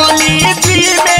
होली जी में